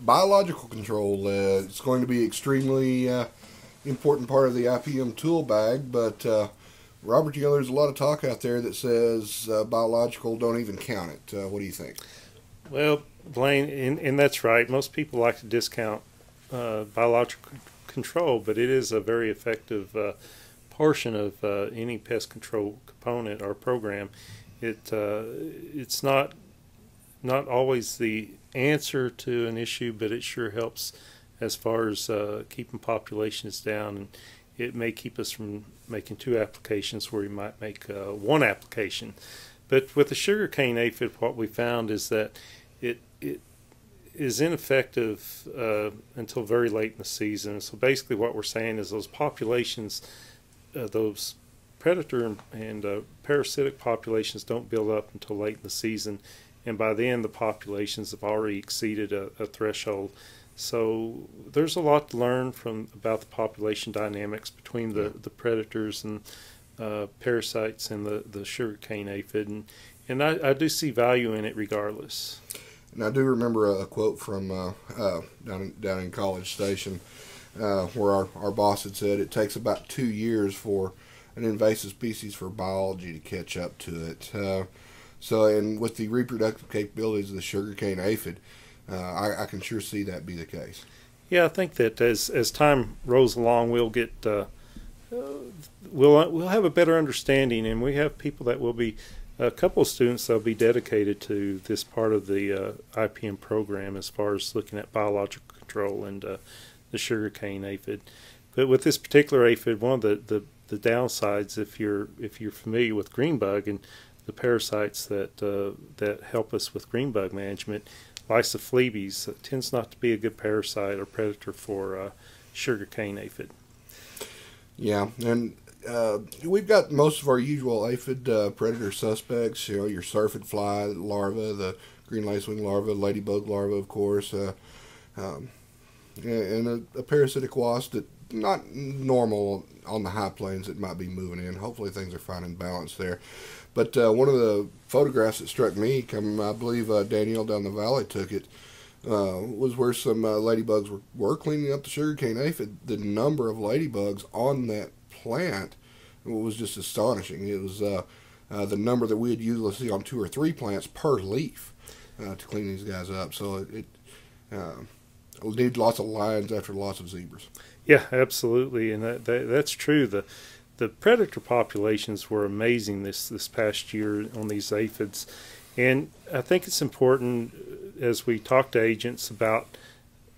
biological control. Uh, it's going to be extremely uh, important part of the IPM tool bag, but uh, Robert, you know, there's a lot of talk out there that says uh, biological don't even count it. Uh, what do you think? Well, Blaine, and, and that's right. Most people like to discount uh, biological control, but it is a very effective portion of any pest control component or program. It it's not not always the answer to an issue, but it sure helps as far as uh, keeping populations down. And it may keep us from making two applications where we might make uh, one application. But with the sugarcane aphid, what we found is that it it is ineffective uh, until very late in the season. So basically, what we're saying is those populations, uh, those predator and, uh, parasitic populations, don't build up until late in the season and by then the populations have already exceeded a, a, threshold. So there's a lot to learn from about the population dynamics between the, the predators and uh, parasites and the, the sugarcane aphid, and, and I, I, do see value in it regardless. And I do remember a, quote from uh, uh, down, in, down in College Station uh, where our, our boss had said it takes about two years for an invasive species for biology to catch up to it. So, and with the reproductive capabilities of the sugarcane aphid, uh, I, I, can sure see that be the case. Yeah, I think that as as time rolls along, we'll get uh, we'll we'll have a better understanding, and we have people that will be a couple of students that will be dedicated to this part of the uh, IPM program as far as looking at biological control and uh, the sugarcane aphid. But with this particular aphid, one of the, the, the downsides, if you're if you're familiar with greenbug and the parasites that uh, that help us with green bug management. Lysiphlebus uh, tends not to be a good parasite or predator for uh, sugarcane aphid. Yeah, and uh, we've got most of our usual aphid uh, predator suspects. You know, your syrphid fly larva, the green lacewing larva, ladybug larva, of course, uh, um, and a, a, parasitic wasp that not normal on the high plains that might be moving in. Hopefully, things are fine and balanced there. But uh, one of the photographs that struck me, come I believe uh, Danielle down the valley took it, uh, was where some uh, ladybugs were, were cleaning up the sugarcane aphid. The number of ladybugs on that plant was just astonishing. It was uh, uh, the number that we would usually see on two or three plants per leaf to clean these guys up. So it, it need lots of lions after lots of zebras. Yeah, absolutely, and that, that that's true. The the predator populations were amazing this this past year on these aphids, and I think it's important as we talk to agents about,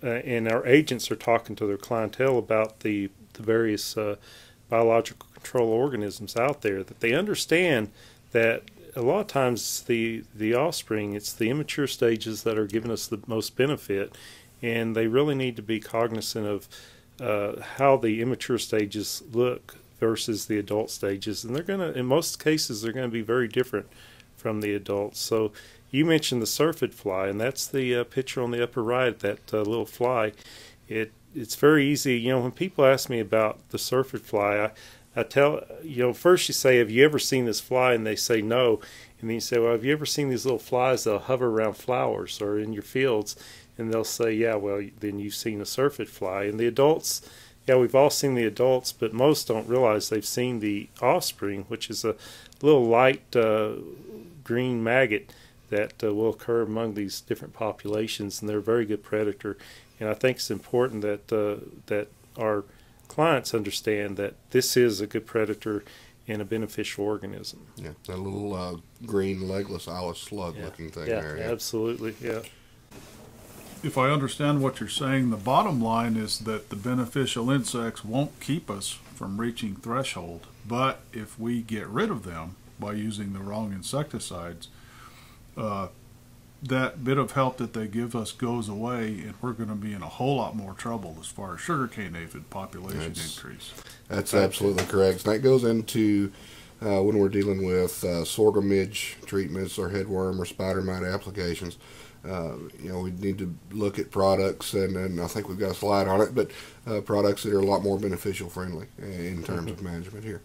uh, and our agents are talking to their clientele about the the various uh, biological control organisms out there that they understand that a lot of times the the offspring it's the immature stages that are giving us the most benefit and they really need to be cognizant of uh, how the immature stages look versus the adult stages, and they're going to, in most cases, they're going to be very different from the adults. So you mentioned the syrphid fly, and that's the uh, picture on the upper right, that uh, little fly. It it's very easy. You know, when people ask me about the syrphid fly, I, I tell you know first you say, "Have you ever seen this fly?" and they say no, and then you say, "Well, have you ever seen these little flies that hover around flowers or in your fields?" And they'll say, "Yeah." Well, then you've seen a syrphid fly, and the adults yeah, we've all seen the adults, but most don't realize they've seen the offspring, which is a little light uh, green maggot that uh, will occur among these different populations, and they're a very good predator. And I think it's important that uh, that our clients understand that this is a good predator and a beneficial organism. Yeah, that little uh, green legless Alice slug yeah. looking thing yeah, there. Yeah, absolutely. Yeah if I understand what you're saying, the bottom line is that the beneficial insects won't keep us from reaching threshold. But if we get rid of them by using the wrong insecticides, uh, that bit of help that they give us goes away, and we're going to be in a whole lot more trouble as far as sugarcane aphid population that's, increase. That's absolutely correct. And that goes into uh, when we're dealing with uh, sorghum midge treatments or headworm or spider mite applications uh, you know, we need to look at products, and, and I think we've got a slide on it, but uh, products that are a lot more beneficial friendly in terms mm-hmm. of management here.